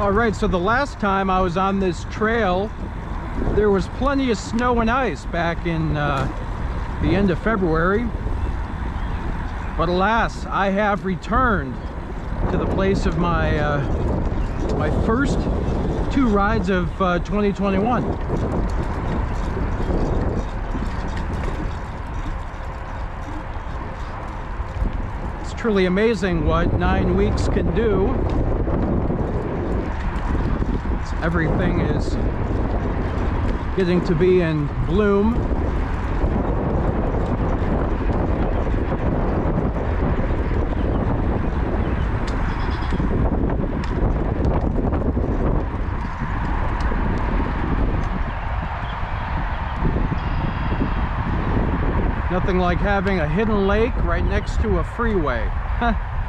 All right, so the last time I was on this trail, there was plenty of snow and ice back in uh, the end of February. But alas, I have returned to the place of my uh, my first two rides of uh, 2021. It's truly amazing what nine weeks can do everything is getting to be in bloom Nothing like having a hidden lake right next to a freeway.